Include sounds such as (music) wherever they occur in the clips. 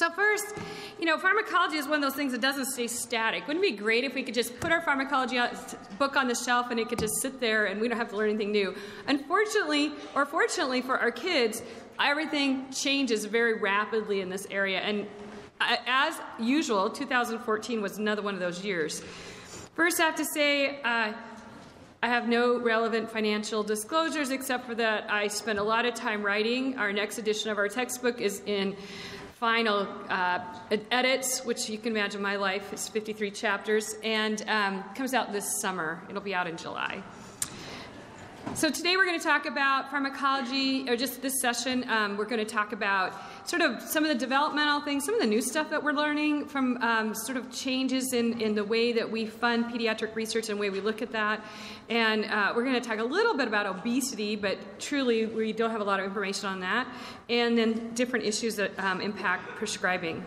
So first, you know, pharmacology is one of those things that doesn't stay static. Wouldn't it be great if we could just put our pharmacology book on the shelf and it could just sit there and we don't have to learn anything new? Unfortunately, or fortunately for our kids, everything changes very rapidly in this area. And as usual, 2014 was another one of those years. First, I have to say, uh, I have no relevant financial disclosures except for that I spent a lot of time writing. Our next edition of our textbook is in final uh, edits, which you can imagine my life is 53 chapters, and um, comes out this summer. It'll be out in July. So today we're going to talk about pharmacology, or just this session, um, we're going to talk about sort of some of the developmental things, some of the new stuff that we're learning from um, sort of changes in, in the way that we fund pediatric research and the way we look at that. And uh, we're going to talk a little bit about obesity, but truly we don't have a lot of information on that. And then different issues that um, impact prescribing.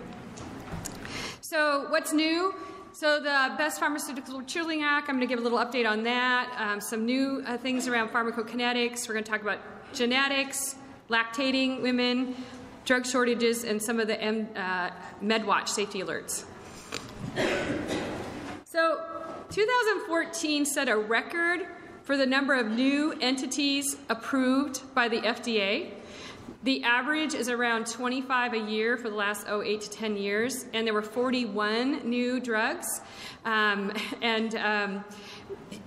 So what's new? So the Best Pharmaceutical Children Act, I'm going to give a little update on that. Um, some new uh, things around pharmacokinetics. We're going to talk about genetics, lactating women, drug shortages, and some of the M, uh, MedWatch safety alerts. So 2014 set a record for the number of new entities approved by the FDA. The average is around 25 a year for the last oh, 8 to 10 years, and there were 41 new drugs. Um, (laughs) and um,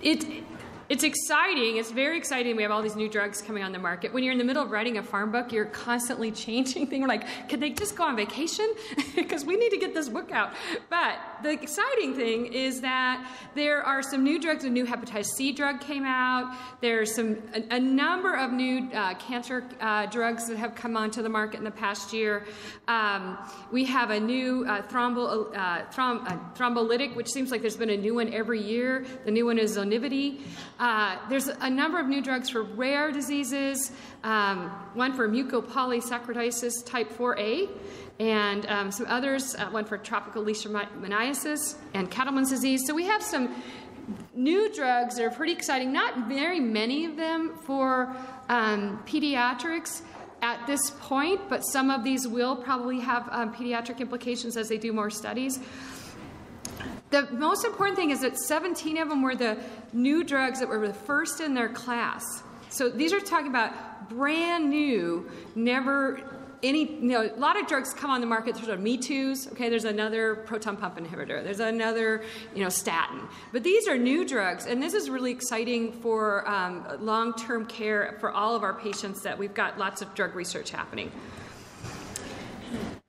it, it's exciting. It's very exciting. We have all these new drugs coming on the market. When you're in the middle of writing a pharm book, you're constantly (laughs) changing things. We're like, could they just go on vacation? (laughs) Because we need to get this book out. But the exciting thing is that there are some new drugs. A new hepatitis C drug came out. There's some a, a number of new uh, cancer uh, drugs that have come onto the market in the past year. Um, we have a new uh, uh, throm, uh, thrombolytic, which seems like there's been a new one every year. The new one is Zontivity. Uh, there's a number of new drugs for rare diseases, um, one for mucopolysaccharidosis type 4A, and um, some others, uh, one for tropical leishmaniasis and Castleman's disease. So we have some new drugs that are pretty exciting, not very many of them for um, pediatrics at this point, but some of these will probably have um, pediatric implications as they do more studies. The most important thing is that 17 of them were the new drugs that were the first in their class. So these are talking about brand new, never any, you know, a lot of drugs come on the market. There's a Me Too's, okay, there's another proton pump inhibitor, there's another, you know, statin. But these are new drugs, and this is really exciting for um, long term care for all of our patients that we've got lots of drug research happening.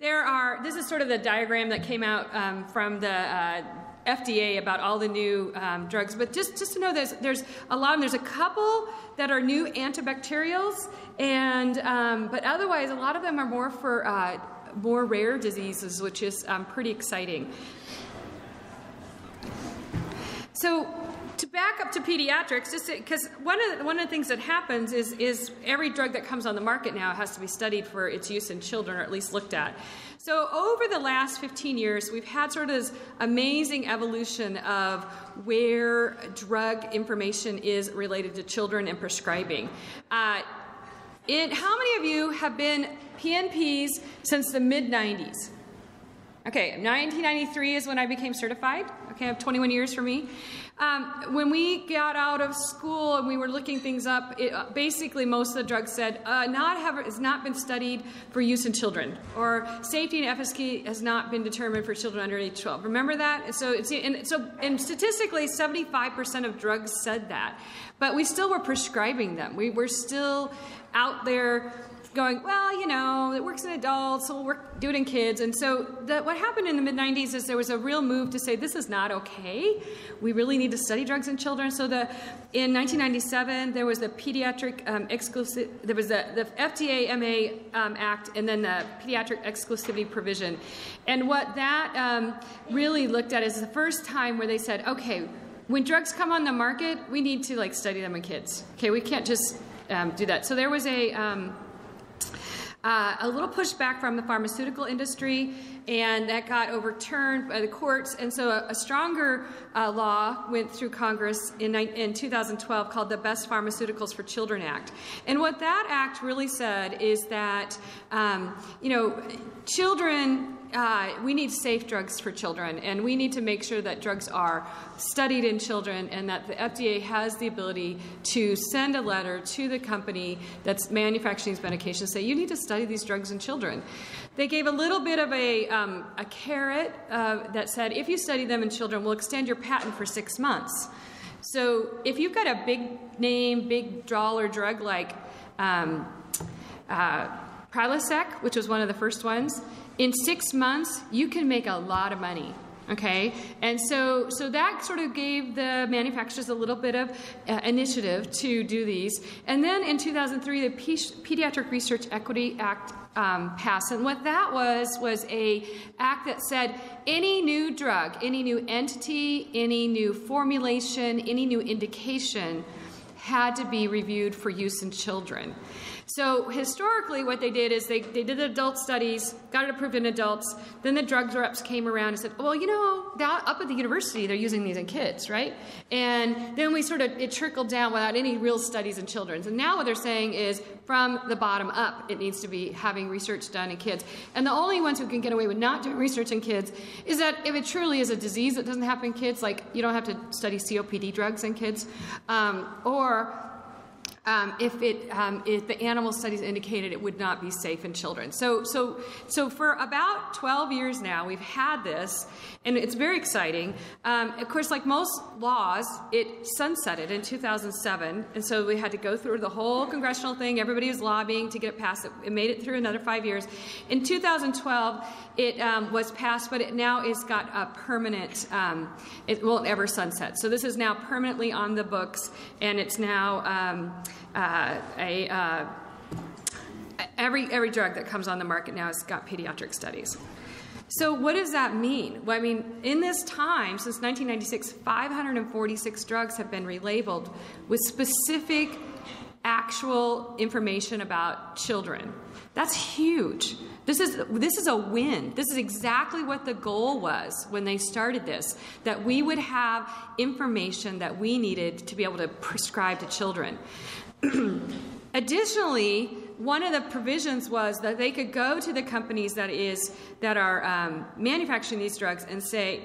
There are, this is sort of the diagram that came out um, from the uh, FDA about all the new um, drugs, but just, just to know there's, there's a lot of them. There's a couple that are new antibacterials, and, um, but otherwise, a lot of them are more for uh, more rare diseases, which is um, pretty exciting. So to back up to pediatrics, just because one of the, one of the things that happens is is every drug that comes on the market now has to be studied for its use in children, or at least looked at. So over the last 15 years, we've had sort of this amazing evolution of where drug information is related to children and prescribing. Uh, it, how many of you have been PNPs since the mid 90s? Okay, 1993 is when I became certified. Okay, I have 21 years for me. Um, when we got out of school and we were looking things up, it, uh, basically most of the drugs said uh, not have has not been studied for use in children, or safety and efficacy has not been determined for children under age 12. Remember that? So, it's, and so, and statistically, 75% of drugs said that, but we still were prescribing them. We were still out there going, well, you know, it works in adults, so we'll work, do it in kids. And so the, what happened in the mid 90s is there was a real move to say this is not okay. We really need to study drugs in children. So the in 1997 there was the pediatric um, exclusive, there was the, the FDA MA um, Act, and then the pediatric exclusivity provision. And what that um, really looked at is the first time where they said, okay, when drugs come on the market, we need to like study them in kids. Okay, we can't just um, do that. So there was a um, uh, a little pushback from the pharmaceutical industry, and that got overturned by the courts. And so a, a stronger uh, law went through Congress in, in 2012 called the Best Pharmaceuticals for Children Act. And what that act really said is that, um, you know, children uh, we need safe drugs for children, and we need to make sure that drugs are studied in children, and that the FDA has the ability to send a letter to the company that's manufacturing these medications, say you need to study these drugs in children. They gave a little bit of a, um, a carrot uh, that said if you study them in children, we'll extend your patent for six months. So if you've got a big name, big dollar drug like um, uh, Prilosec, which was one of the first ones, in six months, you can make a lot of money. Okay, and so so that sort of gave the manufacturers a little bit of uh, initiative to do these. And then in 2003, the Pediatric Research Equity Act um, passed, and what that was was a act that said any new drug, any new entity, any new formulation, any new indication had to be reviewed for use in children. So historically, what they did is they, they did adult studies, got it approved in adults. Then the drug reps came around and said, well, you know, that, up at the university, they're using these in kids, right? And then we sort of, it trickled down without any real studies in children. And now what they're saying is from the bottom up, it needs to be having research done in kids. And the only ones who can get away with not doing research in kids is that if it truly is a disease that doesn't happen in kids, like you don't have to study COPD drugs in kids, um, or um, if, it, um, if the animal studies indicated it would not be safe in children. So, so, so for about 12 years now, we've had this, and it's very exciting. Um, of course, like most laws, it sunsetted in 2007, and so we had to go through the whole congressional thing. Everybody was lobbying to get it passed. It made it through another five years. In 2012, it um, was passed, but it now is got a permanent. Um, it won't ever sunset. So this is now permanently on the books, and it's now um, uh, a. Uh, every every drug that comes on the market now has got pediatric studies. So what does that mean? Well, I mean, in this time, since 1996, 546 drugs have been relabeled with specific actual information about children. That's huge. This is, this is a win. This is exactly what the goal was when they started this that we would have information that we needed to be able to prescribe to children. (clears throat) Additionally, one of the provisions was that they could go to the companies that is that are um, manufacturing these drugs and say,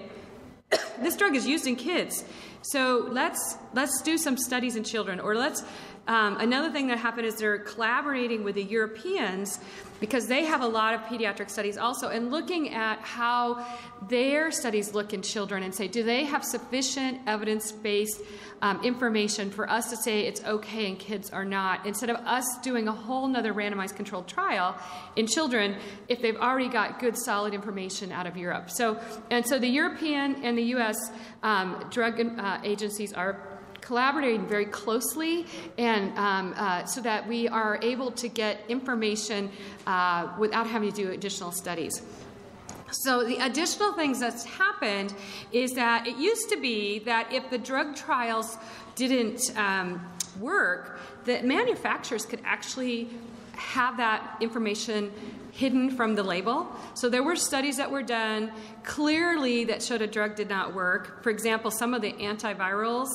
(coughs) "This drug is used in kids, so let's let's do some studies in children, or let's." Um, another thing that happened is they're collaborating with the Europeans because they have a lot of pediatric studies also, and looking at how their studies look in children and say, do they have sufficient evidence based um, information for us to say it's okay and kids are not, instead of us doing a whole nother randomized controlled trial in children if they've already got good solid information out of Europe. So, and so the European and the US um, drug uh, agencies are collaborating very closely and um, uh, so that we are able to get information uh, without having to do additional studies. So the additional things that's happened is that it used to be that if the drug trials didn't um, work, that manufacturers could actually have that information hidden from the label. So there were studies that were done clearly that showed a drug did not work. For example, some of the antivirals,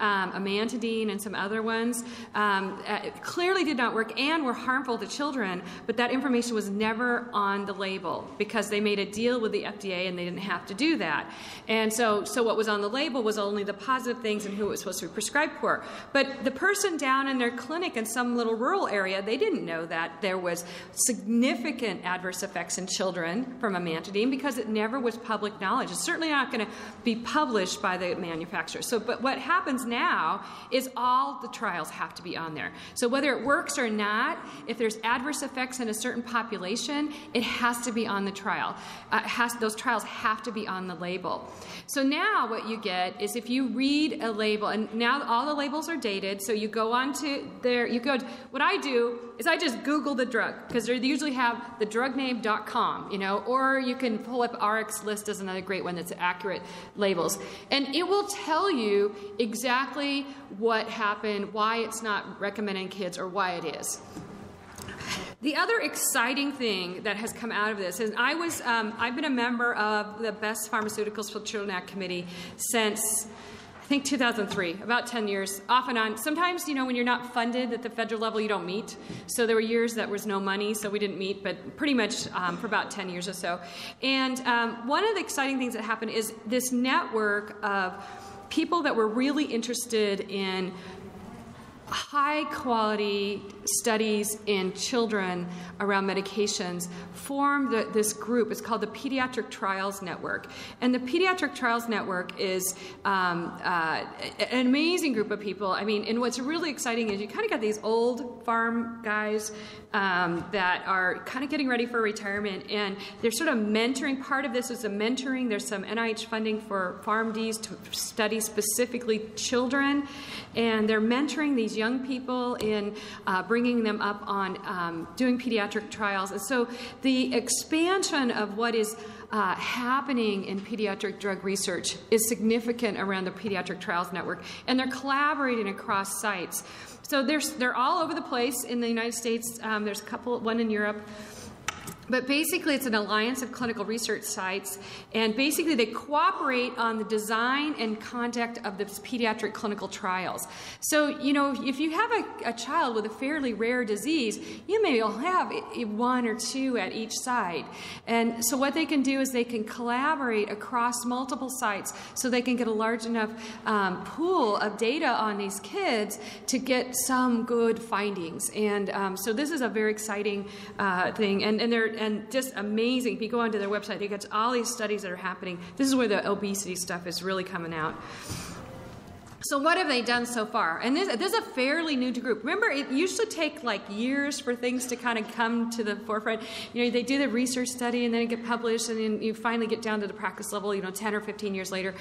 um, amantadine and some other ones, um, uh, clearly did not work and were harmful to children, but that information was never on the label because they made a deal with the FDA and they didn't have to do that. And so, so what was on the label was only the positive things and who it was supposed to be prescribed for. But the person down in their clinic in some little rural area, they didn't know that there was significant adverse effects in children from amantadine because it never was public knowledge. It's certainly not going to be published by the manufacturer. So, but what happens now is all the trials have to be on there. So whether it works or not, if there's adverse effects in a certain population, it has to be on the trial. Uh, has, those trials have to be on the label. So now what you get is if you read a label, and now all the labels are dated, so you go on to there, you go, what I do is I just Google the drug because they usually have thedrugname.com, you know, or you can pull up RX List as another great one that's accurate labels. And it will tell you exactly what happened, why it's not recommending kids, or why it is. The other exciting thing that has come out of this is I was um, I've been a member of the Best Pharmaceuticals for Children Act Committee since think 2003, about 10 years, off and on. Sometimes, you know, when you're not funded at the federal level, you don't meet. So there were years that was no money, so we didn't meet, but pretty much um, for about 10 years or so. And um, one of the exciting things that happened is this network of people that were really interested in high quality studies in children around medications formed the, this group. It's called the Pediatric Trials Network. And the Pediatric Trials Network is um, uh, an amazing group of people. I mean, and what's really exciting is you kind of got these old pharm guys um, that are kind of getting ready for retirement, and they're sort of mentoring. Part of this is a mentoring. There's some NIH funding for PharmDs to study specifically children, and they're mentoring these young people in uh, bringing them up on um, doing pediatric trials. And so the expansion of what is uh, happening in pediatric drug research is significant around the Pediatric Trials Network, and they're collaborating across sites. So they're all over the place in the United States. Um, there's a couple, one in Europe. But basically, it's an alliance of clinical research sites, and basically, they cooperate on the design and conduct of the pediatric clinical trials. So, you know, if you have a, a child with a fairly rare disease, you may have one or two at each site. And so, what they can do is they can collaborate across multiple sites so they can get a large enough um, pool of data on these kids to get some good findings. And um, so, this is a very exciting uh, thing. And, and they're and just amazing. If you go onto their website, they get all these studies that are happening. This is where the obesity stuff is really coming out. So what have they done so far? And this, this, is a fairly new group. Remember, it to take like years for things to kind of come to the forefront. You know, they do the research study and then it get published and then you finally get down to the practice level, you know, 10 or 15 years later.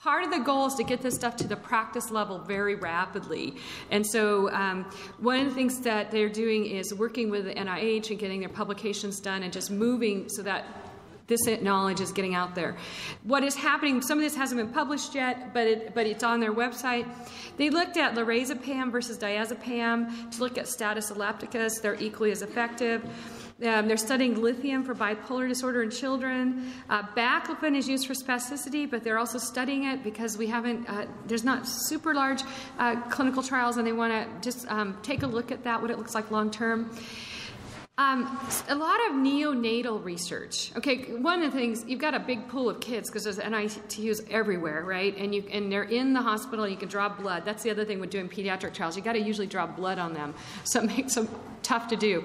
Part of the goal is to get this stuff to the practice level very rapidly. And so um, one of the things that they're doing is working with the NIH and getting their publications done and just moving so that this knowledge is getting out there. What is happening, some of this hasn't been published yet, but, it, but it's on their website. They looked at lorazepam versus diazepam to look at status epilepticus. They're equally as effective. Um, they're studying lithium for bipolar disorder in children. Uh, baclofen is used for spasticity, but they're also studying it because we haven't, uh, there's not super large uh, clinical trials, and they want to just um, take a look at that, what it looks like long term. Um, a lot of neonatal research. Okay, one of the things you've got a big pool of kids because there's NICUs everywhere, right? And you and they're in the hospital. You can draw blood. That's the other thing with doing pediatric trials. You got to usually draw blood on them, so it makes them tough to do.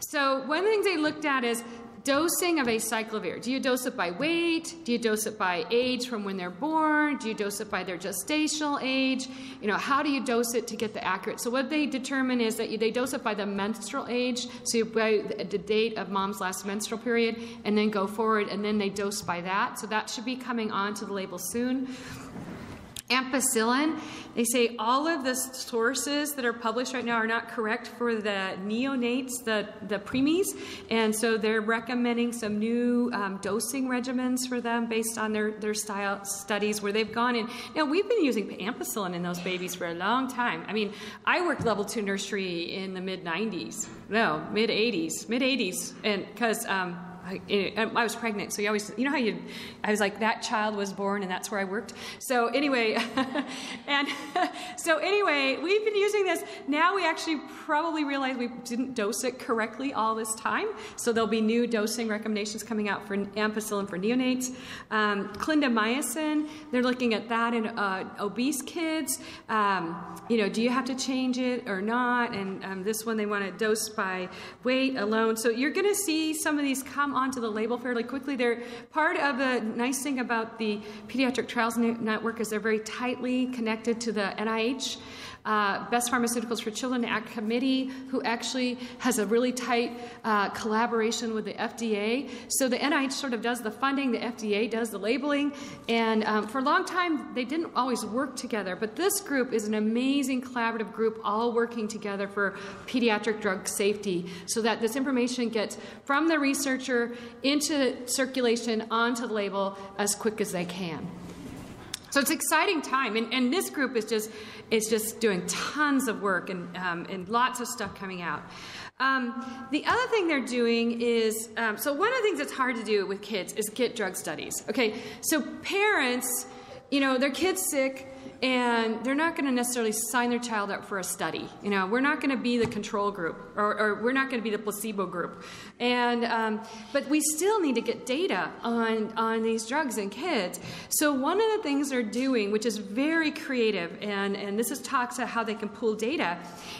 So one of the things they looked at is dosing of acyclovir. Do you dose it by weight? Do you dose it by age from when they're born? Do you dose it by their gestational age? You know, how do you dose it to get the accurate? So what they determine is that they dose it by the menstrual age, so you by the date of mom's last menstrual period, and then go forward, and then they dose by that. So that should be coming onto the label soon. Ampicillin, they say all of the sources that are published right now are not correct for the neonates, the, the preemies, and so they're recommending some new um, dosing regimens for them based on their, their style studies where they've gone in. Now, we've been using ampicillin in those babies for a long time. I mean, I worked level two nursery in the mid 90s, no, mid 80s, mid 80s, and because um, I, was pregnant, so you always, you know how you, I was like, that child was born and that's where I worked. So anyway, (laughs) and (laughs) so anyway, we've been using this. Now we actually probably realize we didn't dose it correctly all this time. So there'll be new dosing recommendations coming out for ampicillin for neonates. Um, clindamycin, they're looking at that in uh, obese kids. Um, you know, do you have to change it or not? And um, this one they want to dose by weight alone. So you're going to see some of these come onto the label fairly quickly. They're part of the nice thing about the Pediatric Trials Network is they're very tightly connected to the NIH uh, Best Pharmaceuticals for Children Act Committee, who actually has a really tight uh, collaboration with the FDA. So the NIH sort of does the funding, the FDA does the labeling, and um, for a long time they didn't always work together. But this group is an amazing collaborative group, all working together for pediatric drug safety, so that this information gets from the researcher into circulation onto the label as quick as they can. So it's exciting time, and, and this group is just is just doing tons of work and, um, and lots of stuff coming out. Um, the other thing they're doing is, um, so one of the things that's hard to do with kids is get drug studies. Okay, so parents, you know, their kid's sick, and they're not going to necessarily sign their child up for a study. You know, we're not going to be the control group, or, or we're not going to be the placebo group. And um, but we still need to get data on on these drugs in kids. So one of the things they're doing, which is very creative, and and this is talks about how they can pull data,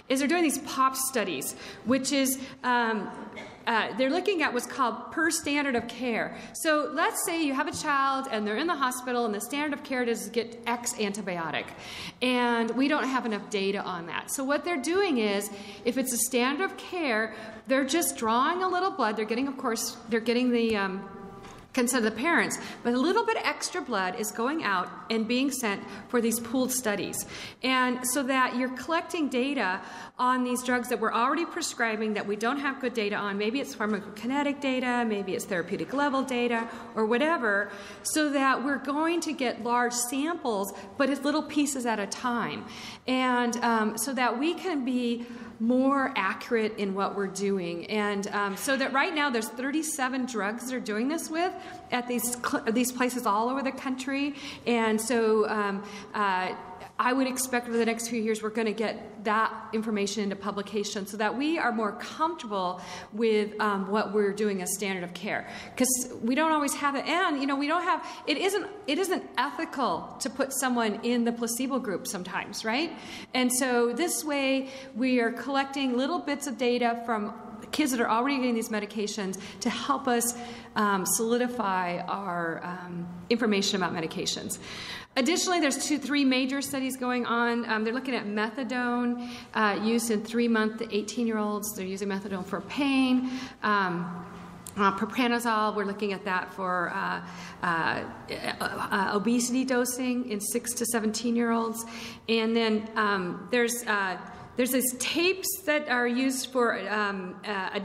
is they're doing these pop studies, which is um, uh, they're looking at what's called per standard of care. So let's say you have a child and they're in the hospital and the standard of care is get X antibiotic. And we don't have enough data on that. So what they're doing is, if it's a standard of care, they're just drawing a little blood. They're getting, of course, they're getting the um, of the parents, but a little bit of extra blood is going out and being sent for these pooled studies. And so that you're collecting data on these drugs that we're already prescribing that we don't have good data on. Maybe it's pharmacokinetic data, maybe it's therapeutic level data, or whatever, so that we're going to get large samples, but it's little pieces at a time. And um, so that we can be more accurate in what we're doing. And um, so that right now there's 37 drugs they're doing this with at these, these places all over the country. And so um, uh, I would expect over the next few years we're going to get that information into publication so that we are more comfortable with um, what we're doing as standard of care because we don't always have it and you know we don't have it isn't it isn't ethical to put someone in the placebo group sometimes right and so this way we are collecting little bits of data from kids that are already getting these medications to help us um, solidify our um, information about medications. Additionally, there's two, three major studies going on. Um, they're looking at methadone uh, used in three-month to 18-year-olds. They're using methadone for pain. Um, uh, propranolol, we're looking at that for uh, uh, uh obesity dosing in 6 to 17 year olds. And then um, there's, uh, there's these tapes that are used for um, uh,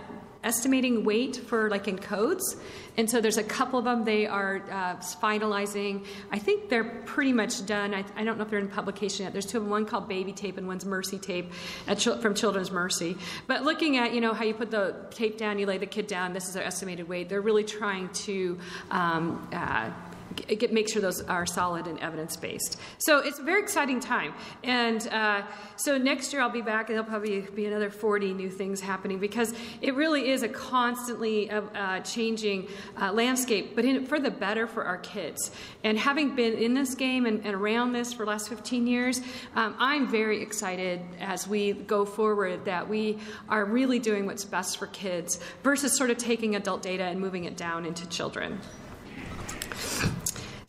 estimating weight for like in codes. And so there's a couple of them they are uh, finalizing. I think they're pretty much done. I, I, don't know if they're in publication yet. There's two of them, one called Baby Tape and one's Mercy Tape Ch- from Children's Mercy. But looking at, you know, how you put the tape down, you lay the kid down, this is their estimated weight. They're really trying to um, uh, get, make sure those are solid and evidence based. So it's a very exciting time. And uh, so next year I'll be back and there'll probably be another 40 new things happening because it really is a constantly uh, uh, changing uh, landscape, but in, for the better for our kids. And having been in this game and, and around this for the last 15 years, um, I'm very excited as we go forward that we are really doing what's best for kids versus sort of taking adult data and moving it down into children.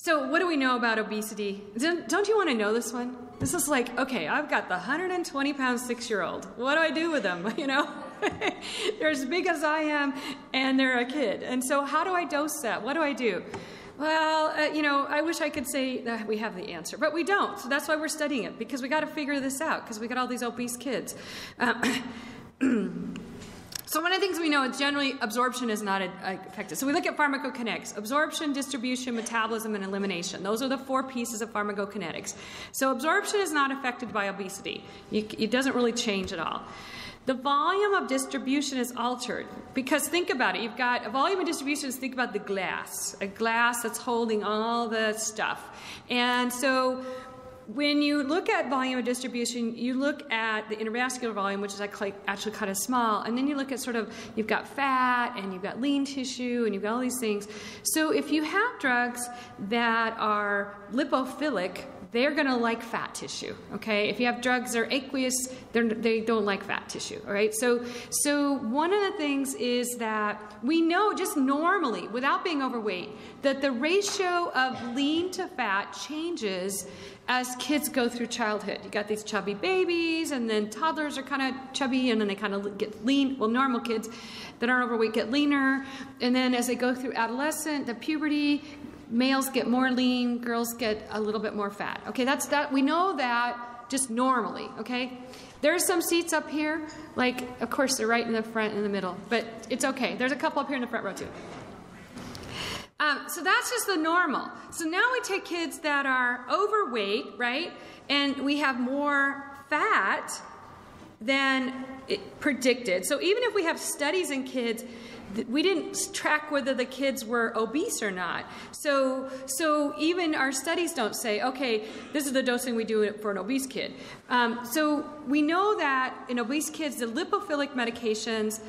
So, what do we know about obesity? Don't you want to know this one? This is like, okay, I've got the 120 pound six year old. What do I do with them? (laughs) You know? (laughs) they're as big as I am and they're a kid. And so, how do I dose that? What do I do? Well, uh, you know, I wish I could say that we have the answer, but we don't. So that's why we're studying it because we got to figure this out because we got all these obese kids. Uh, (clears throat) (coughs) So one of the things we know is generally absorption is not affected. So we look at pharmacokinetics, absorption, distribution, metabolism, and elimination. Those are the four pieces of pharmacokinetics. So absorption is not affected by obesity. It doesn't really change at all. The volume of distribution is altered because think about it. You've got a volume of distribution. Think about the glass, a glass that's holding all the stuff. And so when you look at volume of distribution, you look at the intravascular volume, which is actually kind of small, and then you look at sort of you've got fat and you've got lean tissue and you've got all these things. So if you have drugs that are lipophilic, they're going to like fat tissue. Okay, if you have drugs that are aqueous, they don't like fat tissue. All right, so so one of the things is that we know just normally, without being overweight, that the ratio of lean to fat changes as kids go through childhood. You got these chubby babies, and then toddlers are kind of chubby, and then they kind of get lean. Well, normal kids that aren't overweight get leaner, and then as they go through adolescent, the puberty, males get more lean, girls get a little bit more fat. Okay, that's that. We know that just normally. Okay. There are some seats up here, like, of course, they're right in the front in the middle, but it's okay. There's a couple up here in the front row, too. Um, so that's just the normal. So now we take kids that are overweight, right? And we have more fat than predicted. So even if we have studies in kids we didn't track whether the kids were obese or not. So, so even our studies don't say, okay, this is the dosing we do for an obese kid. Um, so we know that in obese kids, the lipophilic medications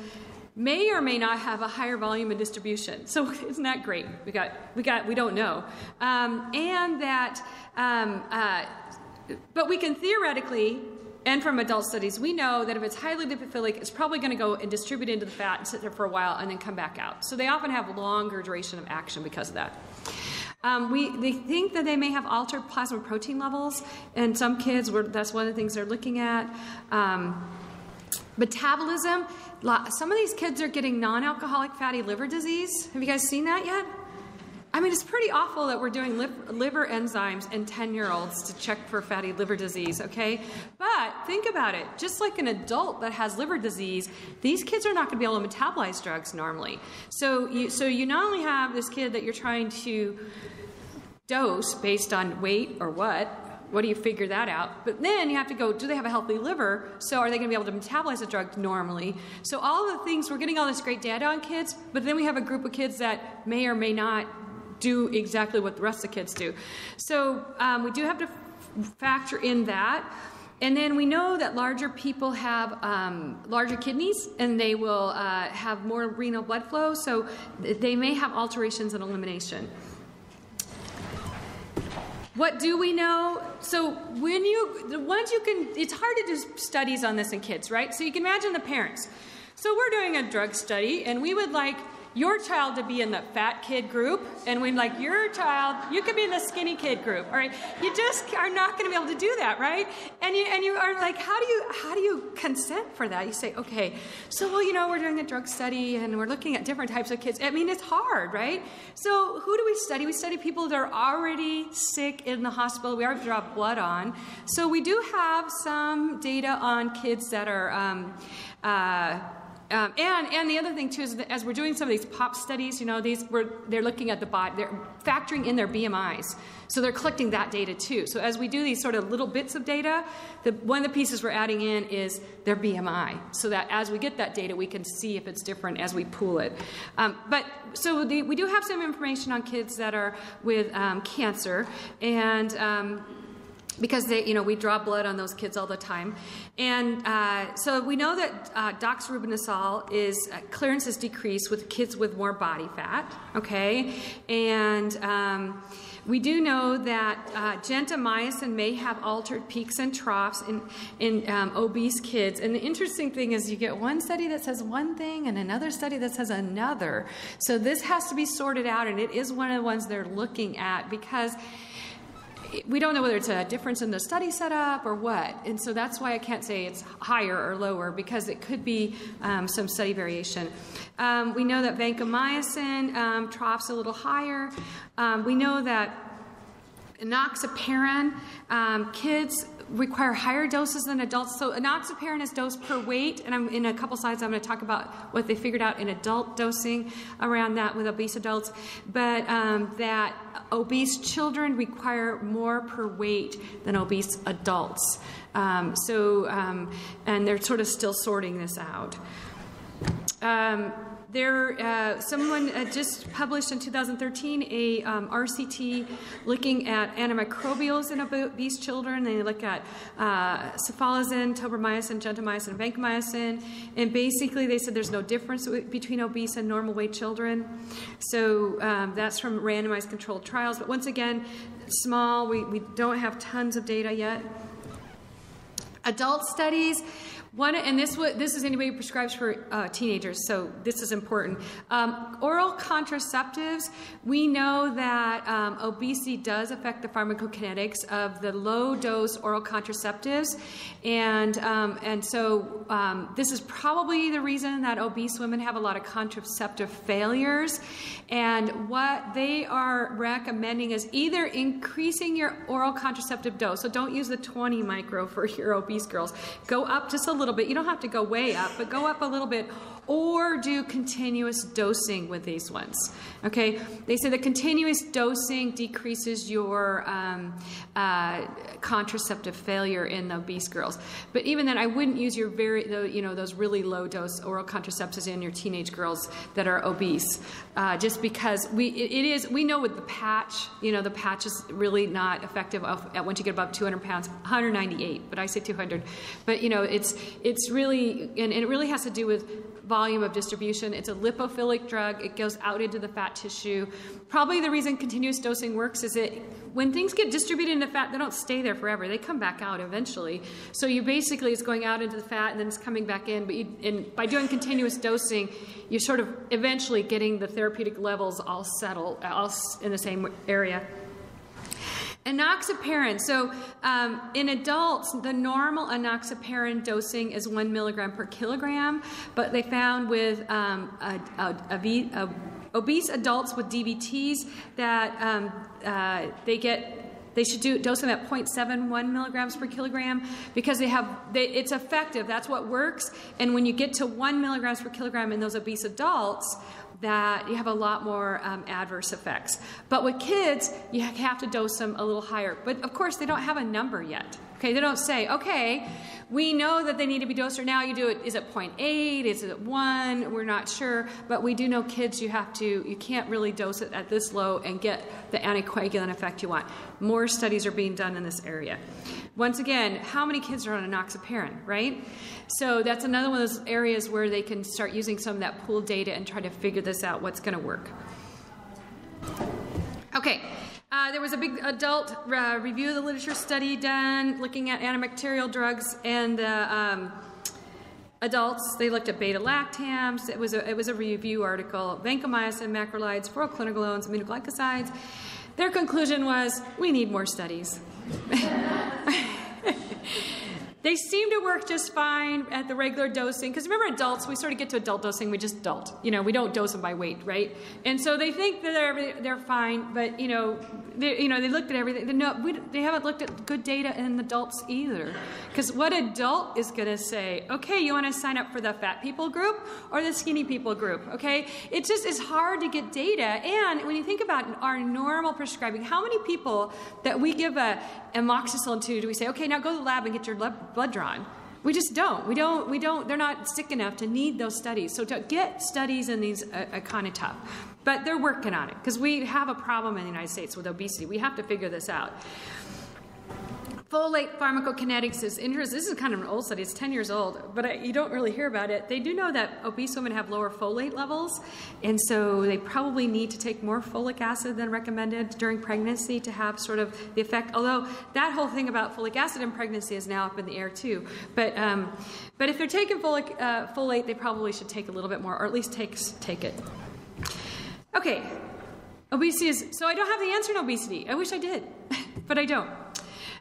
may or may not have a higher volume of distribution. So (laughs) isn't that great? We got, we got, we don't know, um, and that, um, uh, but we can theoretically and from adult studies, we know that if it's highly lipophilic, it's probably going to go and distribute into the fat and sit there for a while and then come back out. So they often have longer duration of action because of that. Um, we, they think that they may have altered plasma protein levels, and some kids, that's one of the things they're looking at. Um, metabolism, some of these kids are getting non alcoholic fatty liver disease. Have you guys seen that yet? I mean, it's pretty awful that we're doing liver enzymes in 10 year olds to check for fatty liver disease, okay? But think about it. Just like an adult that has liver disease, these kids are not going to be able to metabolize drugs normally. So you, so you not only have this kid that you're trying to dose based on weight or what, what do you figure that out? But then you have to go, do they have a healthy liver? So are they going to be able to metabolize the drug normally? So all the things, we're getting all this great data on kids, but then we have a group of kids that may or may not do exactly what the rest of the kids do. So um, we do have to factor in that. And then we know that larger people have um, larger kidneys and they will uh, have more renal blood flow, so they may have alterations in elimination. What do we know? So when you, the ones you can, it's hard to do studies on this in kids, right? So you can imagine the parents. So we're doing a drug study and we would like your child to be in the fat kid group, and when like your child, you could be in the skinny kid group. All right, you just are not going to be able to do that, right? And you and you are like, how do you how do you consent for that? You say, okay, so well, you know, we're doing a drug study and we're looking at different types of kids. I mean, it's hard, right? So who do we study? We study people that are already sick in the hospital. We already draw blood on. So we do have some data on kids that are. Um, uh, um, and, and the other thing too is that as we're doing some of these pop studies, you know, these we're, they're looking at the body, they're factoring in their BMIs. So they're collecting that data too. So as we do these sort of little bits of data, the, one of the pieces we're adding in is their BMI, so that as we get that data, we can see if it's different as we pool it. Um, but so the, we do have some information on kids that are with um, cancer, and um, because they, you know, we draw blood on those kids all the time. And uh, so we know that uh, doxorubicin is uh, clearance is decreased with kids with more body fat, okay? And um, we do know that uh, gentamicin may have altered peaks and troughs in, in um, obese kids. And the interesting thing is you get one study that says one thing and another study that says another. So this has to be sorted out, and it is one of the ones they're looking at because we don't know whether it's a difference in the study setup or what. And so that's why I can't say it's higher or lower because it could be um, some study variation. Um, we know that vancomycin um, troughs a little higher. Um, we know that enoxaparin, um, kids require higher doses than adults. So enoxaparin is dosed per weight, and I'm, in a couple slides I'm going to talk about what they figured out in adult dosing around that with obese adults. But um, that obese children require more per weight than obese adults. Um, so, um, and they're sort of still sorting this out. Um, there, uh, someone uh, just published in 2013 a um, RCT looking at antimicrobials in obese children. They look at uh, cefazolin, tobramycin, gentamicin, vancomycin, and basically they said there's no difference between obese and normal weight children. So um, that's from randomized controlled trials. But once again, small. We, we don't have tons of data yet. Adult studies. One, and this this is anybody who prescribes for uh, teenagers, so this is important. Um, oral contraceptives, we know that um, obesity does affect the pharmacokinetics of the low dose oral contraceptives, and um, and so um, this is probably the reason that obese women have a lot of contraceptive failures. And what they are recommending is either increasing your oral contraceptive dose, so don't use the 20 micro for your obese girls, go up just a little bit. You don't have to go way up, but go up a little bit. Or do continuous dosing with these ones. Okay, they say the continuous dosing decreases your um, uh, contraceptive failure in the obese girls. But even then, I wouldn't use your very, you know, those really low dose oral contraceptives in your teenage girls that are obese, uh, just because we it, it is we know with the patch, you know, the patch is really not effective at once you get above 200 pounds, 198, but I say 200. But you know, it's it's really and, and it really has to do with volume of distribution. It's a lipophilic drug. It goes out into the fat tissue. Probably the reason continuous dosing works is it when things get distributed into fat, they don't stay there forever. They come back out eventually. So you basically it's going out into the fat and then it's coming back in. But you, and by doing continuous dosing, you're sort of eventually getting the therapeutic levels all settled, all in the same area. Enoxaparin. So um, in adults, the normal enoxaparin dosing is one milligram per kilogram, but they found with um, a, a, a, obese adults with DVTs that um, uh, they get they should do dose them at 0.71 milligrams per kilogram because they have they, it's effective. That's what works. And when you get to one milligrams per kilogram in those obese adults, that you have a lot more um, adverse effects. But with kids, you have to dose them a little higher. But of course, they don't have a number yet. Okay, they don't say, okay, we know that they need to be dosed, or now you do it, is it 0.8, is it 1, we're not sure, but we do know kids you have to, you can't really dose it at this low and get the anticoagulant effect you want. More studies are being done in this area. Once again, how many kids are on enoxaparin, right? So that's another one of those areas where they can start using some of that pooled data and try to figure this out, what's gonna work. Okay, uh, there was a big adult uh, review of the literature study done looking at antibacterial drugs and uh, um, adults. They looked at beta lactams. It was a, it was a review article. Vancomycin, macrolides, fluoroquinolones, aminoglycosides. Their conclusion was we need more studies. (laughs) They seem to work just fine at the regular dosing. Because remember, adults, we sort of get to adult dosing, we just adult. You know, we don't dose them by weight, right? And so they think that they're, they're fine, but, you know, they, you know, they looked at everything. They, no, we, they haven't looked at good data in adults either. Because what adult is going to say, okay, you want to sign up for the fat people group or the skinny people group, okay? It just is hard to get data. And when you think about our normal prescribing, how many people that we give a amoxicillin to do we say, okay, now go to the lab and get your blood drawn. We just don't. We don't. We don't. They're not sick enough to need those studies. So to get studies in these uh, uh kind of tough, but they're working on it because we have a problem in the United States with obesity. We have to figure this out. Folate pharmacokinetics is interesting. This is kind of an old study. It's 10 years old, but I, you don't really hear about it. They do know that obese women have lower folate levels, and so they probably need to take more folic acid than recommended during pregnancy to have sort of the effect. Although that whole thing about folic acid in pregnancy is now up in the air too. But um, but if they're taking folic uh, folate, they probably should take a little bit more, or at least take take it. Okay, obesity is. So I don't have the answer in obesity. I wish I did, (laughs) but I don't.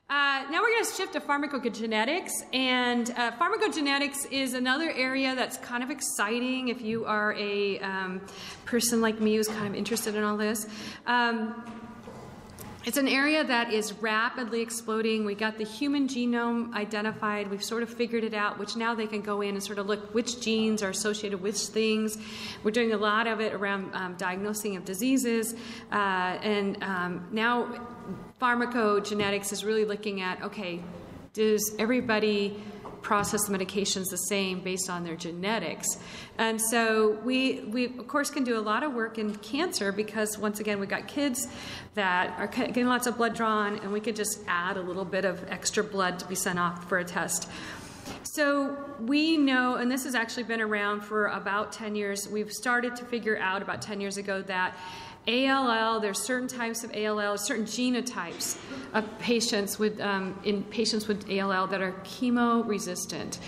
Uh, now we're going to shift to pharmacogenetics, and uh, pharmacogenetics is another area that's kind of exciting if you are a um, person like me who's kind of interested in all this. Um, it's an area that is rapidly exploding. We got the human genome identified. We've sort of figured it out, which now they can go in and sort of look which genes are associated with things. We're doing a lot of it around um, diagnosing of diseases. Uh, and um, now pharmacogenetics is really looking at okay, does everybody process the medications the same based on their genetics. And so we, we of course, can do a lot of work in cancer because, once again, we've got kids that are getting lots of blood drawn, and we could just add a little bit of extra blood to be sent off for a test. So we know, and this has actually been around for about 10 years, we've started to figure out about 10 years ago that ALL, there's certain types of ALL, certain genotypes of patients with, um, in patients with ALL that are chemo resistant.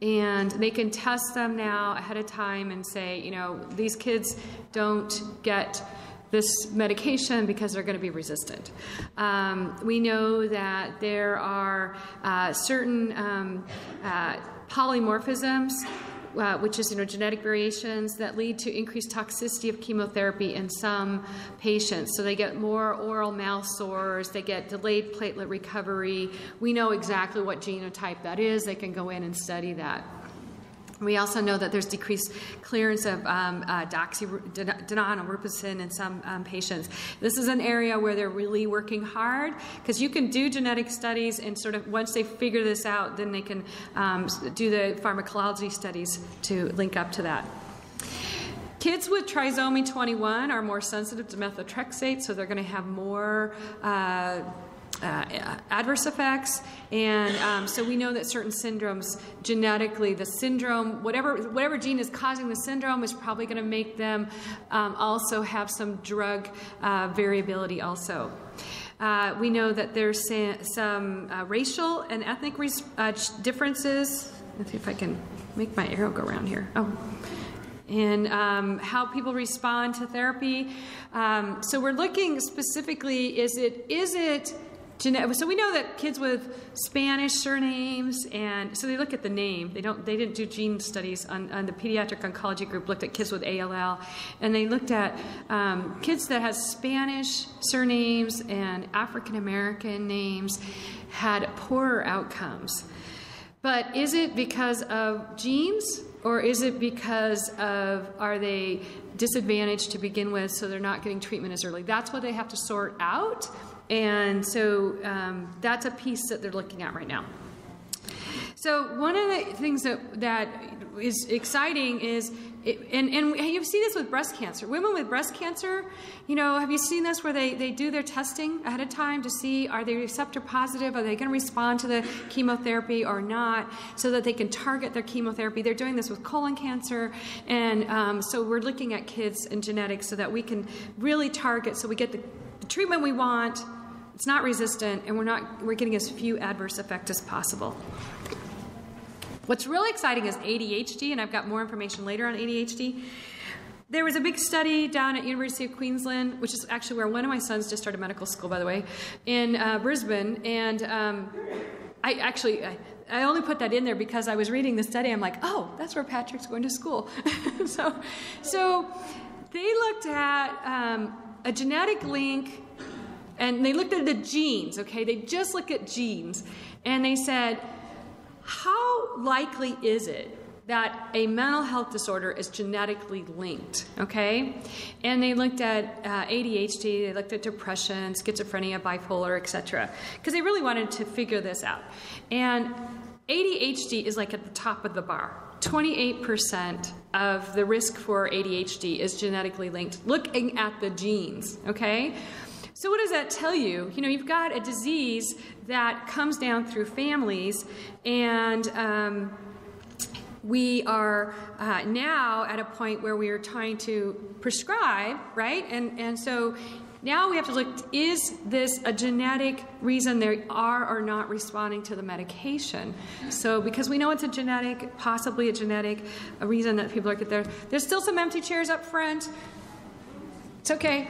And they can test them now ahead of time and say, you know, these kids don't get this medication because they're going to be resistant. Um, we know that there are uh, certain um, uh, polymorphisms uh, which is you know, genetic variations that lead to increased toxicity of chemotherapy in some patients. So they get more oral mouth sores, they get delayed platelet recovery. We know exactly what genotype that is. They can go in and study that. We also know that there's decreased clearance of um, uh, doxorubicin in some um, patients. This is an area where they're really working hard because you can do genetic studies and sort of once they figure this out, then they can um, do the pharmacology studies to link up to that. Kids with trisomy 21 are more sensitive to methotrexate, so they're going to have more. Uh, uh, adverse effects, and um, so we know that certain syndromes genetically, the syndrome, whatever whatever gene is causing the syndrome, is probably going to make them um, also have some drug uh, variability also. Uh, we know that there's some uh, racial and ethnic uh, differences. Let's see if I can make my arrow go around here. Oh and um, how people respond to therapy. Um, so we're looking specifically: is it is it So we know that kids with Spanish surnames, and so they look at the name. They don't. They didn't do gene studies on, on the pediatric oncology group. Looked at kids with ALL, and they looked at um, kids that had Spanish surnames and African American names had poorer outcomes. But is it because of genes, or is it because of are they disadvantaged to begin with, so they're not getting treatment as early? That's what they have to sort out. And so um, that's a piece that they're looking at right now. So one of the things that, that is exciting is, it, and, and you see this with breast cancer. Women with breast cancer, you know, have you seen this where they, they do their testing ahead of time to see are they receptor positive, are they going to respond to the chemotherapy or not, so that they can target their chemotherapy. They're doing this with colon cancer, and um, so we're looking at kids and genetics so that we can really target, so we get the, the treatment we want it's not resistant, and we're not we're getting as few adverse effects as possible. What's really exciting is ADHD, and I've got more information later on ADHD. There was a big study down at University of Queensland, which is actually where one of my sons just started medical school, by the way, in uh, Brisbane, and um, I actually. I, I only put that in there because I was reading the study. I'm like, oh, that's where Patrick's going to school. (laughs) so, so they looked at um, a genetic link and they looked at the genes, okay? They just looked at genes. And they said, how likely is it that a mental health disorder is genetically linked, okay? And they looked at uh, ADHD, they looked at depression, schizophrenia, bipolar, etc., because they really wanted to figure this out. And ADHD is like at the top of the bar. 28% of the risk for ADHD is genetically linked, looking at the genes, okay? So, what does that tell you? You know, you've got a disease that comes down through families, and um, we are uh, now at a point where we are trying to prescribe, right? And, and so now we have to look is this a genetic reason they are or not responding to the medication so because we know it's a genetic possibly a genetic a reason that people are get there there's still some empty chairs up front it's okay.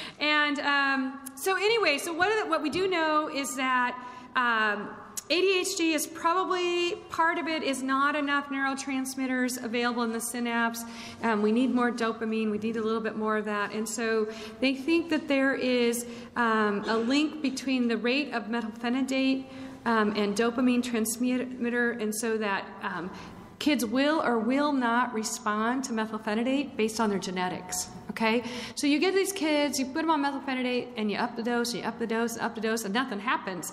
(laughs) and um, so, anyway, so what, the, what we do know is that um, ADHD is probably part of it is not enough neurotransmitters available in the synapse. Um, we need more dopamine. We need a little bit more of that. And so they think that there is um, a link between the rate of methylphenidate um, and dopamine transmitter, and so that um, kids will or will not respond to methylphenidate based on their genetics. Okay? So you get these kids, you put them on methylphenidate, and you up the dose, and you up the dose, and up the dose, and nothing happens.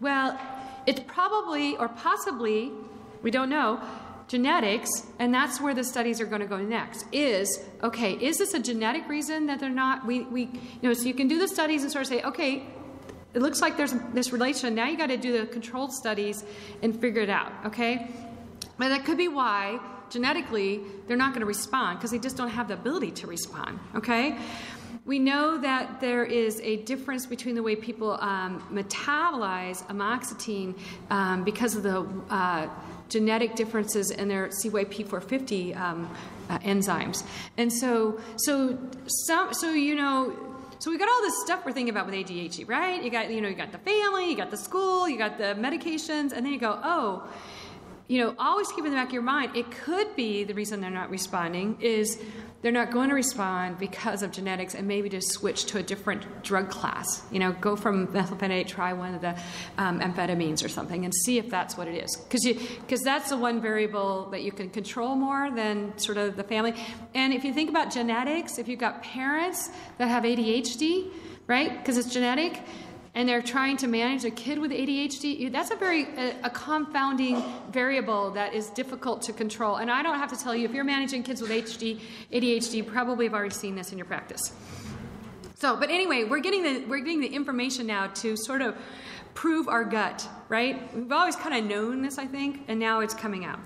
Well, it's probably or possibly, we don't know, genetics, and that's where the studies are going to go next. Is okay, is this a genetic reason that they're not? We, we you know, so you can do the studies and sort of say, okay, it looks like there's this relation. Now you got to do the controlled studies and figure it out. Okay, but that could be why genetically, they're not going to respond because they just don't have the ability to respond, okay? We know that there is a difference between the way people um, metabolize amoxicillin um, because of the uh, genetic differences in their CYP450 um, uh, enzymes. And so, so, some, so you know, so we got all this stuff we're thinking about with ADHD, right? You got, you know, you got the family, you got the school, you got the medications, and then you go, oh, you know, always keep in the back of your mind, it could be the reason they're not responding is they're not going to respond because of genetics and maybe just switch to a different drug class. You know, go from methylphenidate, try one of the um, amphetamines or something and see if that's what it is. Because you because that's the one variable that you can control more than sort of the family. And if you think about genetics, if you've got parents that have ADHD, right, because it's genetic, and they're trying to manage a kid with ADHD, that's a very a, a, confounding variable that is difficult to control. And I don't have to tell you if you're managing kids with HD, ADHD, you probably have already seen this in your practice. So, but anyway, we're getting the we're getting the information now to sort of prove our gut, right? We've always kind of known this, I think, and now it's coming out.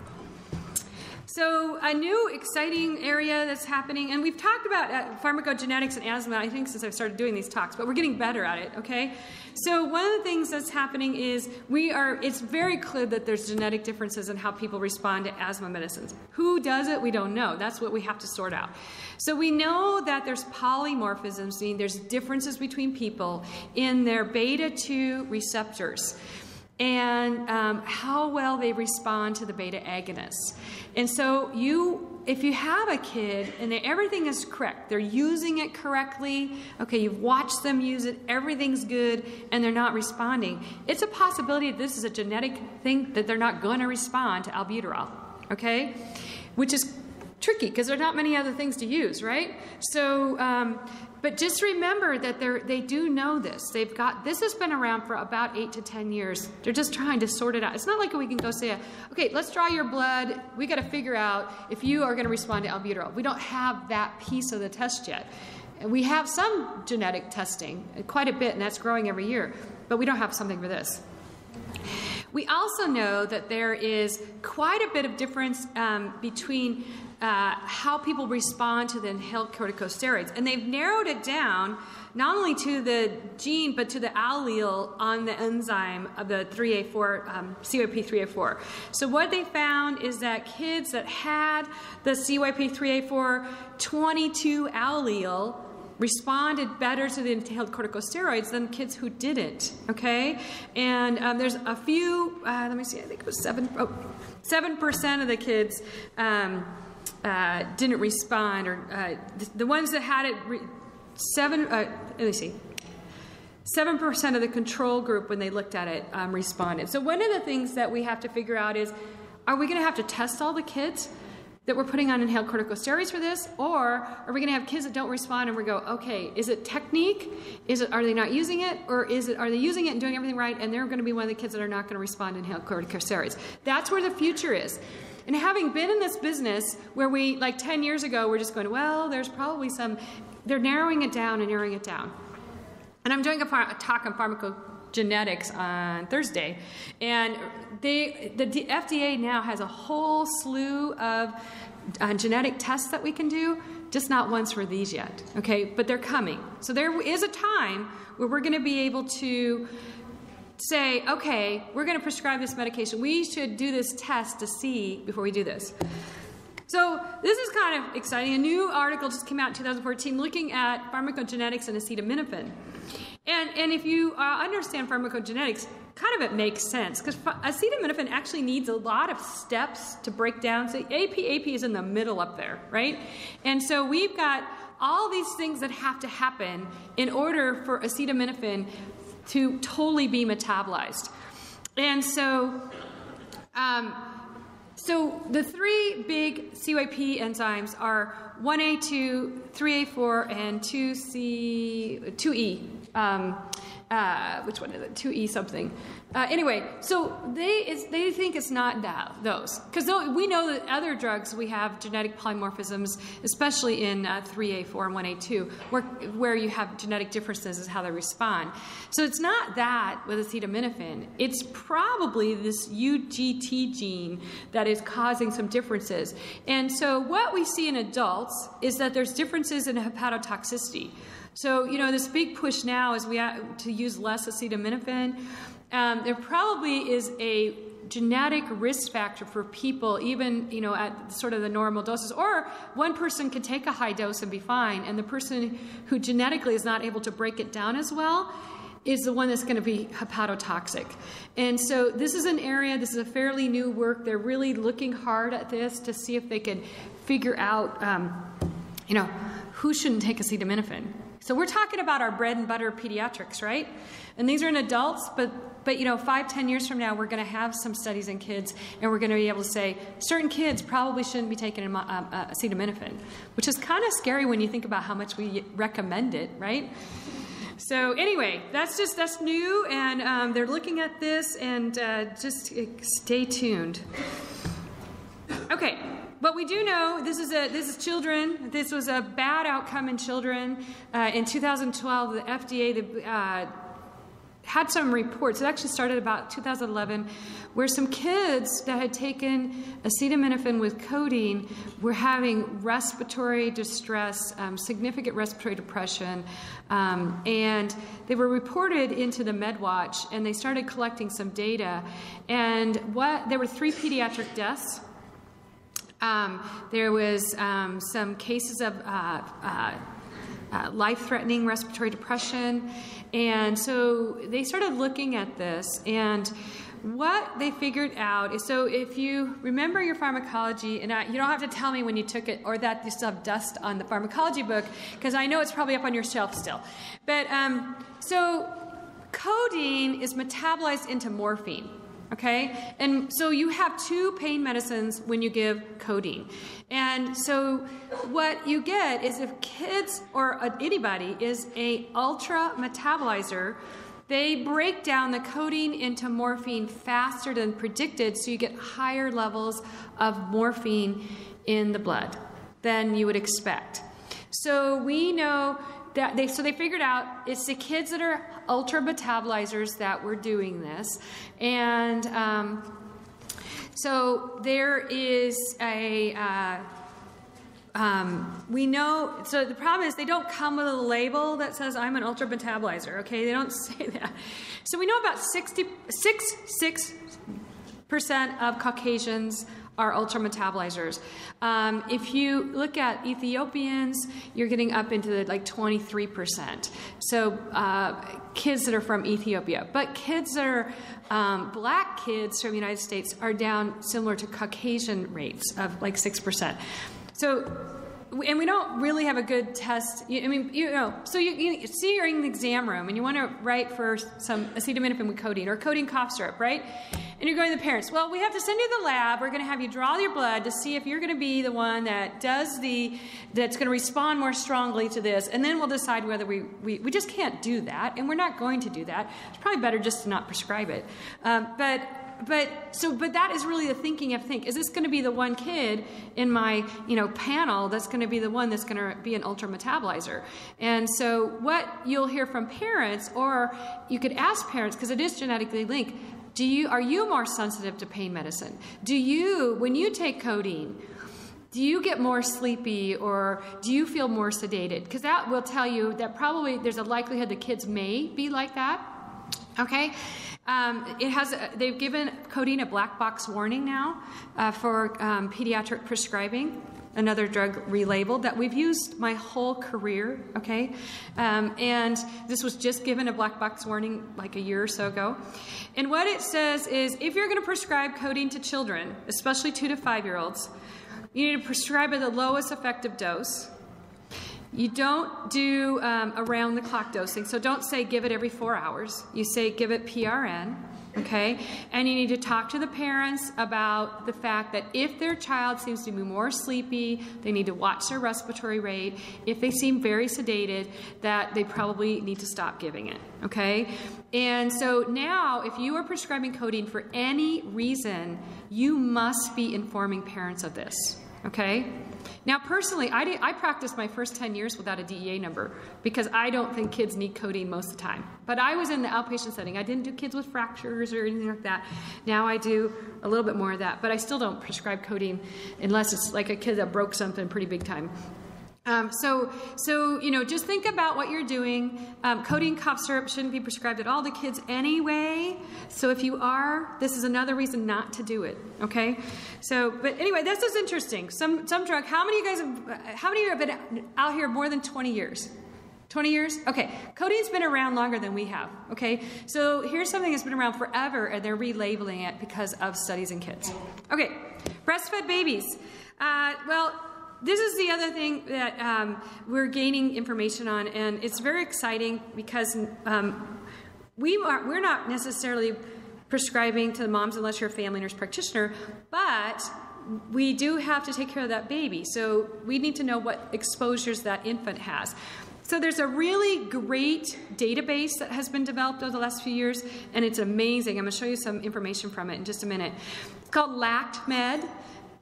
So, a new exciting area that's happening, and we've talked about uh, pharmacogenetics and asthma, I think, since I've started doing these talks, but we're getting better at it, okay? So, one of the things that's happening is we are, it's very clear that there's genetic differences in how people respond to asthma medicines. Who does it? We don't know. That's what we have to sort out. So, we know that there's polymorphisms, meaning there's differences between people in their beta 2 receptors and um, how well they respond to the beta agonists. And so you, if you have a kid and they, everything is correct, they're using it correctly, okay, you've watched them use it, everything's good, and they're not responding, it's a possibility that this is a genetic thing that they're not going to respond to albuterol, okay? Which is tricky because there are not many other things to use, right? So, um, but just remember that they they do know this. They've got this has been around for about eight to ten years. They're just trying to sort it out. It's not like we can go say, okay, let's draw your blood. We got to figure out if you are going to respond to albuterol. We don't have that piece of the test yet. And we have some genetic testing, quite a bit, and that's growing every year. But we don't have something for this. We also know that there is quite a bit of difference um, between uh, how people respond to the inhaled corticosteroids. And they've narrowed it down not only to the gene, but to the allele on the enzyme of the 3A4, um, CYP3A4. So, what they found is that kids that had the CYP3A4 22 allele responded better to the inhaled corticosteroids than kids who didn't. Okay, and um, there's a few. Uh, let me see. I think it was seven. Oh, seven percent of the kids. Um, uh, didn't respond, or uh, the, the, ones that had it, seven, uh, let me see, 7% of the control group, when they looked at it, um, responded. So, one of the things that we have to figure out is are we going to have to test all the kids that we're putting on inhaled corticosteroids for this? Or are we going to have kids that don't respond and we go, okay, is it technique? Is it, are they not using it? Or is it, are they using it and doing everything right and they're going to be one of the kids that are not going to respond to inhaled corticosteroids? That's where the future is. And having been in this business where we, like 10 years ago, we're just going, well, there's probably some, they're narrowing it down and narrowing it down. And I'm doing a, a talk on pharmacogenetics on Thursday, and they, the FDA now has a whole slew of uh, genetic tests that we can do, just not ones for these yet, okay? But they're coming. So there is a time where we're going to be able to say, okay, we're going to prescribe this medication. We should do this test to see before we do this. So this is kind of exciting. A new article just came out in 2014 looking at pharmacogenetics and acetaminophen. And, and if you uh, understand pharmacogenetics, kind of it makes sense because acetaminophen actually needs a lot of steps to break down. So AP, AP is in the middle up there, right? And so we've got all these things that have to happen in order for acetaminophen to totally be metabolized. And so, um, so the three big CYP enzymes are 1A2, 3A4, and 2C, 2E. Um, uh, which one is it? 2E something. Uh, anyway, so they they think it's not that those because we know that other drugs we have genetic polymorphisms, especially in uh, 3A4 and 1A2, where where you have genetic differences is how they respond. So it's not that with acetaminophen. It's probably this UGT gene that is causing some differences. And so what we see in adults is that there's differences in hepatotoxicity. So, you know, this big push now is we to use less acetaminophen. Um, there probably is a genetic risk factor for people, even you know at sort of the normal doses. Or one person could take a high dose and be fine, and the person who genetically is not able to break it down as well, is the one that's going to be hepatotoxic. And so this is an area, this is a fairly new work. They're really looking hard at this to see if they can figure out, um, you know, who shouldn't take acetaminophen. So we're talking about our bread and butter pediatrics, right? And these are in adults, but but you know, five, ten years from now, we're going to have some studies in kids, and we're going to be able to say certain kids probably shouldn't be taking uh, acetaminophen, which is kind of scary when you think about how much we recommend it, right? So anyway, that's just that's new, and um, they're looking at this, and uh, just stay tuned. Okay, but we do know this is a this is children. This was a bad outcome in children. Uh, in 2012, the FDA the, uh, had some reports. It actually started about 2011, where some kids that had taken acetaminophen with codeine were having respiratory distress, um, significant respiratory depression, um, and they were reported into the MedWatch, and they started collecting some data. And what there were three pediatric deaths. Um, there was um, some cases of uh, uh, uh, life-threatening respiratory depression, and so they started looking at this and. What they figured out is so if you remember your pharmacology, and I, you don't have to tell me when you took it or that you still have dust on the pharmacology book, because I know it's probably up on your shelf still. But um, so codeine is metabolized into morphine. Okay? And so you have two pain medicines when you give codeine. And so what you get is if kids or anybody is a ultra metabolizer, they break down the codeine into morphine faster than predicted, so you get higher levels of morphine in the blood than you would expect. So we know that they so they figured out it's the kids that are ultra metabolizers that were doing this, and um, so there is a. Uh, um, we know, so the problem is they don't come with a label that says I'm an ultra metabolizer, okay? They don't (laughs) say that. So we know about 66 percent of Caucasians are ultra metabolizers. Um, if you look at Ethiopians, you're getting up into the, like 23%. So uh, kids that are from Ethiopia. But kids that are um, black kids from the United States are down similar to Caucasian rates of like 6%. So and we don't really have a good test. I mean, you know, so you, you see you're in the exam room and you want to write for some acetaminophen with codeine or codeine cough syrup, right? And you're going to the parents. Well, we have to send you to the lab. We're going to have you draw your blood to see if you're going to be the one that does the that's going to respond more strongly to this, and then we'll decide whether we we, we just can't do that, and we're not going to do that. It's probably better just to not prescribe it. Um, but but so but that is really the thinking of think. Is this going to be the one kid in my you know panel that's going to be the one that's going to be an ultra metabolizer? And so what you'll hear from parents or you could ask parents because it is genetically linked do you are you more sensitive to pain medicine? Do you when you take codeine do you get more sleepy or do you feel more sedated? Because that will tell you that probably there's a likelihood the kids may be like that okay um, it has, a, they've given codeine a black box warning now uh, for um, pediatric prescribing another drug relabeled that we've used my whole career, okay? Um, and this was just given a black box warning like a year or so ago. And what it says is if you're going to prescribe codeine to children, especially two to five year olds, you need to prescribe at the lowest effective dose. You don't do um, around the clock dosing. So don't say give it every four hours. You say give it PRN, okay? And you need to talk to the parents about the fact that if their child seems to be more sleepy, they need to watch their respiratory rate. If they seem very sedated, that they probably need to stop giving it, okay? And so now, if you are prescribing codeine for any reason, you must be informing parents of this, okay? Now, personally, I, did, I practiced my first 10 years without a DEA number because I don't think kids need codeine most of the time. But I was in the outpatient setting. I didn't do kids with fractures or anything like that. Now I do a little bit more of that. But I still don't prescribe codeine unless it's like a kid that broke something pretty big time. Um, so, so you know, just think about what you're doing. Um, codeine cough syrup shouldn't be prescribed at all to kids anyway. So if you are, this is another reason not to do it. Okay. So, but anyway, this is interesting. Some some drug. How many of you guys? Have, how many of you have been out here more than 20 years? 20 years? Okay. Codeine's been around longer than we have. Okay. So here's something that's been around forever, and they're relabeling it because of studies in kids. Okay. Breastfed babies. Uh, well, this is the other thing that um, we're gaining information on, and it's very exciting because um, we are, we're not necessarily prescribing to the moms unless you're a family nurse practitioner, but we do have to take care of that baby. So we need to know what exposures that infant has. So there's a really great database that has been developed over the last few years, and it's amazing. I'm going to show you some information from it in just a minute. It's called LACTMed.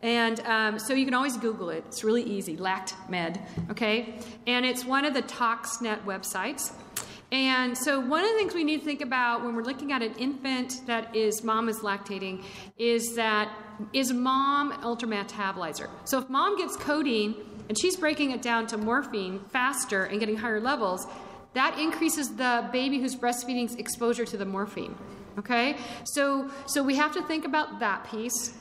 And um, so you can always Google it. It's really easy, LACTMed, okay? And it's one of the ToxNet websites. And so one of the things we need to think about when we're looking at an infant that is mom is lactating is that is mom an ultrametabolizer? So if mom gets codeine and she's breaking it down to morphine faster and getting higher levels, that increases the baby who's breastfeeding's exposure to the morphine. Okay? So so we have to think about that piece.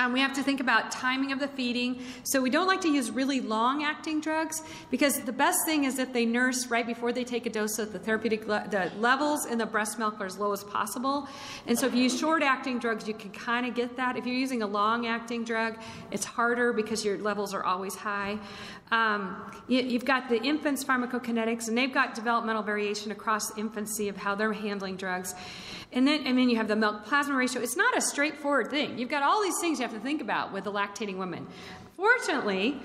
Um, we have to think about timing of the feeding. So we don't like to use really long acting drugs because the best thing is that they nurse right before they take a dose of the therapeutic le the levels in the breast milk are as low as possible. And so if you use short acting drugs, you can kind of get that. If you're using a long acting drug, it's harder because your levels are always high. Um, you, have got the infants' pharmacokinetics, and they've got developmental variation across infancy of how they're handling drugs. And then, and then you have the milk plasma ratio. It's not a straightforward thing. You've got all these things you have to think about with the lactating women. Fortunately,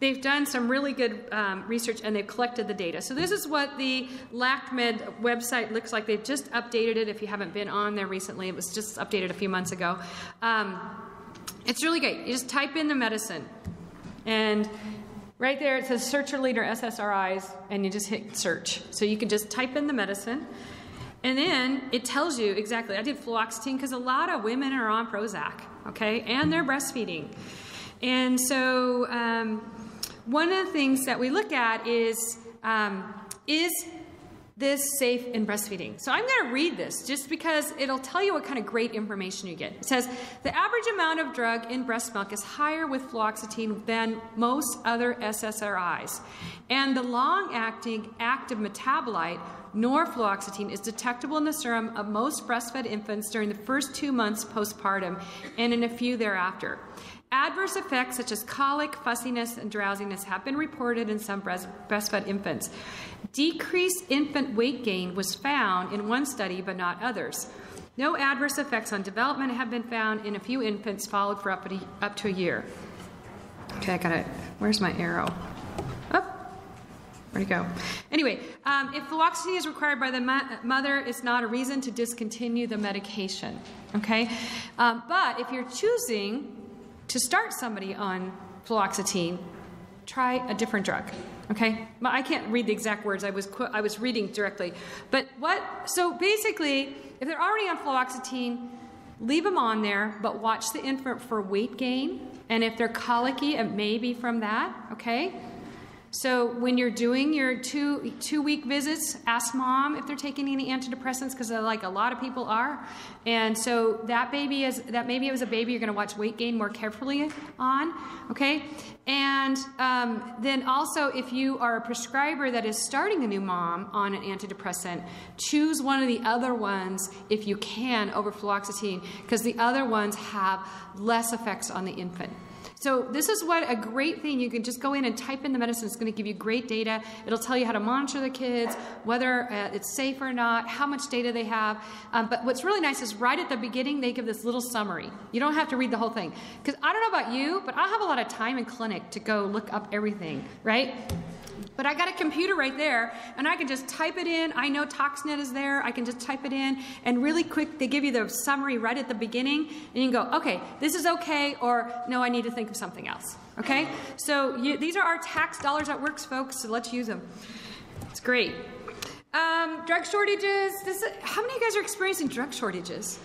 they've done some really good um, research and they've collected the data. So this is what the LACTMed website looks like. They've just updated it if you haven't been on there recently. It was just updated a few months ago. Um, it's really great. You just type in the medicine and right there it says search or leader SSRIs and you just hit search. So you can just type in the medicine and then it tells you exactly. I did fluoxetine because a lot of women are on Prozac, okay, and they're breastfeeding. And so um, one of the things that we look at is um, is this safe in breastfeeding? So I'm going to read this just because it'll tell you what kind of great information you get. It says the average amount of drug in breast milk is higher with fluoxetine than most other SSRIs, and the long-acting active metabolite norfluoxetine is detectable in the serum of most breastfed infants during the first two months postpartum and in a few thereafter. Adverse effects such as colic, fussiness, and drowsiness have been reported in some breastfed infants. Decreased infant weight gain was found in one study, but not others. No adverse effects on development have been found in a few infants followed for up, up to a year. Okay, I got it. Where's my arrow? Where'd it go? Anyway, um, if fluoxetine is required by the mo mother, it's not a reason to discontinue the medication. Okay? Um, but if you're choosing to start somebody on fluoxetine, try a different drug. Okay? I can't read the exact words. I was I was reading directly. But what? So basically, if they're already on fluoxetine, leave them on there, but watch the infant for weight gain. And if they're colicky, it may be from that. Okay? So when you're doing your two two week visits, ask mom if they're taking any antidepressants because like a lot of people are. And so that baby is that maybe it was a baby you're going to watch weight gain more carefully on. Okay, and um, then also if you are a prescriber that is starting a new mom on an antidepressant, choose one of the other ones if you can over fluoxetine because the other ones have less effects on the infant. So this is what a great thing. You can just go in and type in the medicine. It's going to give you great data. It'll tell you how to monitor the kids, whether uh, it's safe or not, how much data they have. Um, but what's really nice is right at the beginning, they give this little summary. You don't have to read the whole thing. Because I don't know about you, but I have a lot of time in clinic to go look up everything, right? But I got a computer right there, and I can just type it in. I know ToxNet is there. I can just type it in, and really quick, they give you the summary right at the beginning, and you can go, okay, this is okay, or no, I need to think of something else. Okay? So you, these are our tax dollars at works, folks, so let's use them. It's great. Um, drug shortages. This, how many of you guys are experiencing drug shortages?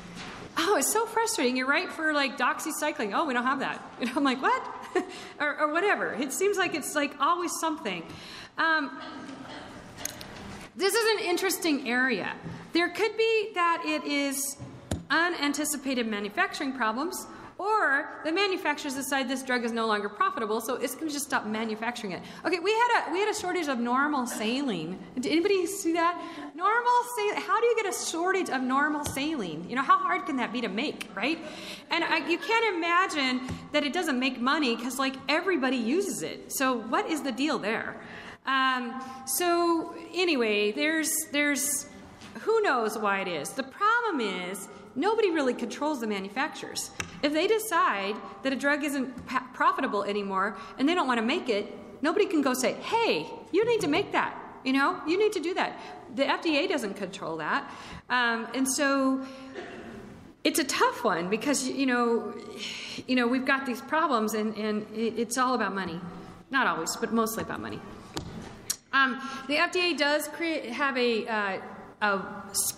Oh, it's so frustrating. You're right for like doxycycline. Oh, we don't have that. (laughs) Know, I'm like, what? (laughs) or, or, whatever. It seems like it's like always something. Um, this is an interesting area. There could be that it is unanticipated manufacturing problems, Or the manufacturers decide this drug is no longer profitable, so it's going to just stop manufacturing it. Okay, we had a we had a shortage of normal saline. Did anybody see that? Normal saline. How do you get a shortage of normal saline? You know, how hard can that be to make, right? And I, you can't imagine that it doesn't make money because like everybody uses it. So what is the deal there? Um, so anyway, there's there's who knows why it is. The problem is nobody really controls the manufacturers. If they decide that a drug isn't profitable anymore and they don't want to make it, nobody can go say, hey, you need to make that. You know, you need to do that. The FDA doesn't control that. Um, and so it's a tough one because, you know, you know we've got these problems and, and it's all about money. Not always, but mostly about money. Um, the FDA does create, have a uh, a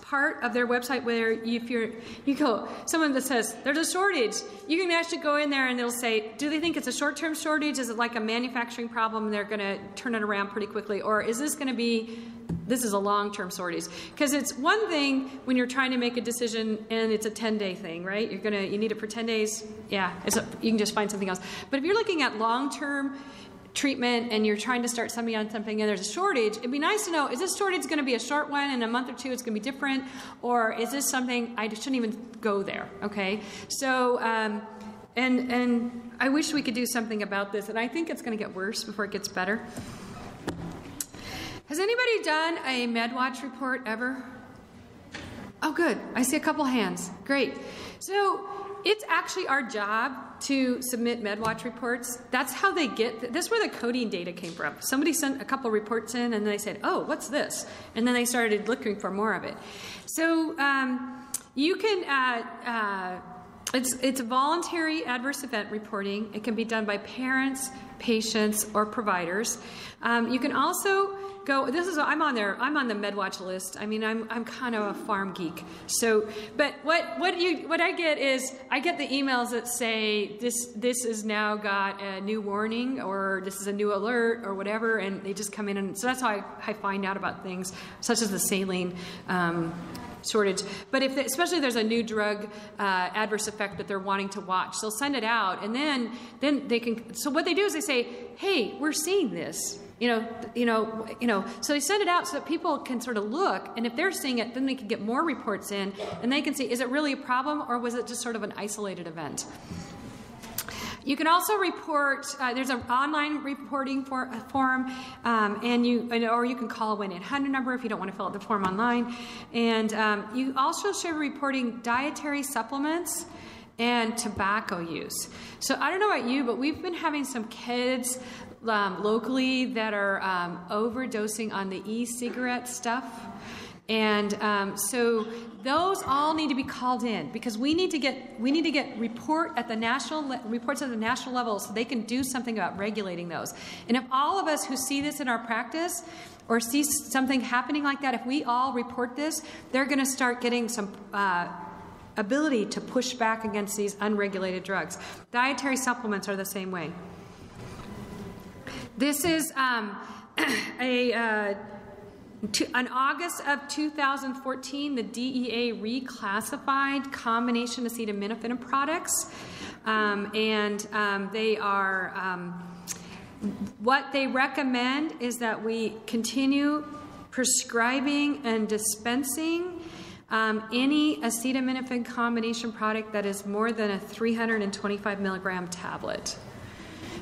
part of their website where if you're you go someone that says there's a shortage you can actually go in there and they'll say do they think it's a short-term shortage? Is it like a manufacturing problem they're going to turn it around pretty quickly? Or is this going to be this is a long-term shortage? Because it's one thing when you're trying to make a decision and it's a 10-day thing right? You're to you need it for 10 days. Yeah a, you can just find something else. But if you're looking at long-term treatment and you're trying to start somebody on something and there's a shortage, it'd be nice to know is this shortage going to be a short one in a month or two it's going to be different or is this something I shouldn't even go there, okay? So, um, and, and I wish we could do something about this and I think it's going to get worse before it gets better. Has anybody done a MedWatch report ever? Oh, good. I see a couple hands. Great. So, it's actually our job to submit MedWatch reports. That's how they get, this is where the codeine data came from. Somebody sent a couple reports in and they said, oh, what's this? And then they started looking for more of it. So um, you can, uh, uh, it's, it's voluntary adverse event reporting. It can be done by parents, patients, or providers. Um, you can also go this is i'm on there i'm on the medwatch list i mean i'm, I'm kind of a pharm geek so but what what you what i get is i get the emails that say this this has now got a new warning or this is a new alert or whatever and they just come in and so that's how i, I find out about things such as the saline um, shortage. But if, they, especially if there's a new drug uh, adverse effect that they're wanting to watch, they'll send it out, and then then they can. So what they do is they say, "Hey, we're seeing this. You know, you know, you know. So they send it out so that people can sort of look, and if they're seeing it, then they can get more reports in, and they can see is it really a problem or was it just sort of an isolated event. You can also report. Uh, there's an online reporting for, uh, form, um, and you or you can call a 1 800 number if you don't want to fill out the form online. And um, you also should be reporting dietary supplements and tobacco use. So I don't know about you, but we've been having some kids um, locally that are um, overdosing on the e-cigarette stuff. And um, so those all need to be called in because we need to get we need to get report at the national reports at the national level so they can do something about regulating those. And if all of us who see this in our practice or see something happening like that, if we all report this, they're going to start getting some. Uh, ability to push back against these unregulated drugs. Dietary supplements are the same way. This is um, (clears throat) a. Uh, to, in August of 2014, the DEA reclassified combination acetaminophen products, um, and um, they are. Um, what they recommend is that we continue prescribing and dispensing um, any acetaminophen combination product that is more than a 325 milligram tablet.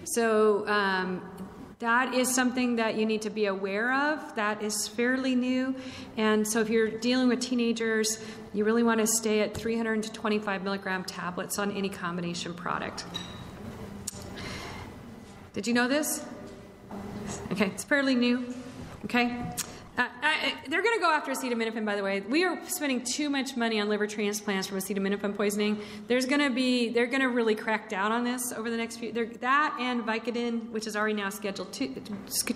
So um, that is something that you need to be aware of. That is fairly new. And so if you're dealing with teenagers, you really want to stay at 325 milligram tablets on any combination product. Did you know this? Okay, it's fairly new. Okay. Uh, I, they're going to go after acetaminophen, by the way. We are spending too much money on liver transplants from acetaminophen poisoning. There's going to be, they're going to really crack down on this over the next few. That and Vicodin, which is already now scheduled two,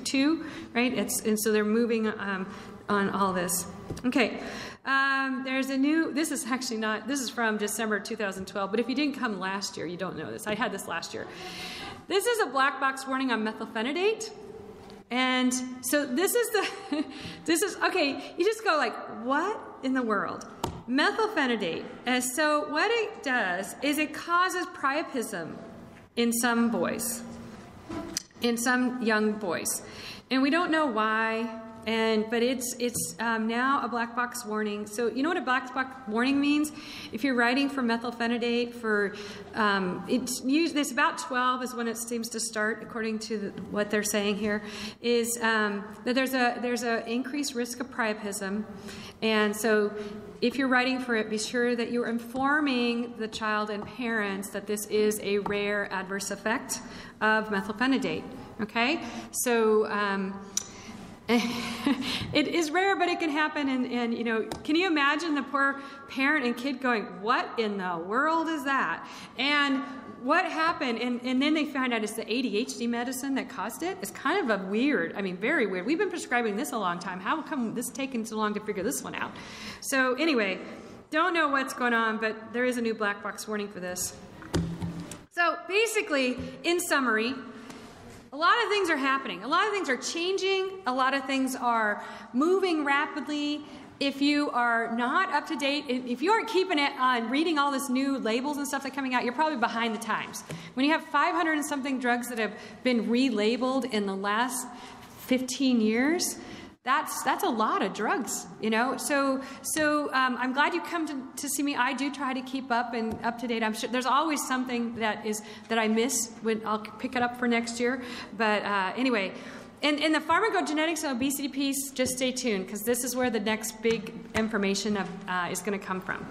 two right? It's and so they're moving um, on all this. Okay, um, there's a new. This is actually not. This is from December 2012. But if you didn't come last year, you don't know this. I had this last year. This is a black box warning on methylphenidate. And so this is the, (laughs) this is, okay, you just go like, what in the world? Methylphenidate. And so what it does is it causes priapism in some boys, in some young boys, and we don't know why. And but it's it's um, now a black box warning. So you know what a black box warning means? If you're writing for methylphenidate for um, it's used. It's about 12 is when it seems to start, according to the, what they're saying here. Is um, that there's a there's a increased risk of priapism, and so if you're writing for it, be sure that you're informing the child and parents that this is a rare adverse effect of methylphenidate. Okay, so. Um, (laughs) it is rare, but it can happen. And, and, you know, can you imagine the poor parent and kid going, What in the world is that? And what happened? And, and then they find out it's the ADHD medicine that caused it. It's kind of a weird, I mean, very weird. We've been prescribing this a long time. How come this taking so long to figure this one out? So, anyway, don't know what's going on, but there is a new black box warning for this. So, basically, in summary, a lot of things are happening. A lot of things are changing. A lot of things are moving rapidly. If you are not up to date, if you aren't keeping it on reading all this new labels and stuff that's coming out, you're probably behind the times. When you have 500 and something drugs that have been relabeled in the last 15 years, that's that's a lot of drugs you know? So so um, i'm glad you come to, to see me. I do try to keep up and up to date. I'm sure there's always something that is that i miss when i'll pick it up for next year. But uh, anyway in, in the pharmacogenetics and obesity piece just stay tuned because this is where the next big information of, uh, is going to come from